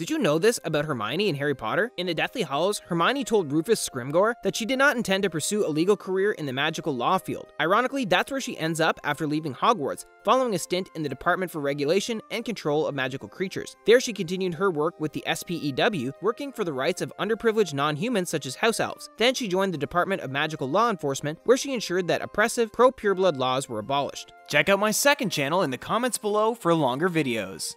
Did you know this about Hermione and Harry Potter? In the Deathly Hallows, Hermione told Rufus Scrimgeour that she did not intend to pursue a legal career in the magical law field. Ironically, that's where she ends up after leaving Hogwarts, following a stint in the Department for Regulation and Control of Magical Creatures. There she continued her work with the SPEW, working for the rights of underprivileged non-humans such as house elves. Then she joined the Department of Magical Law Enforcement, where she ensured that oppressive pro-pureblood laws were abolished. Check out my second channel in the comments below for longer videos.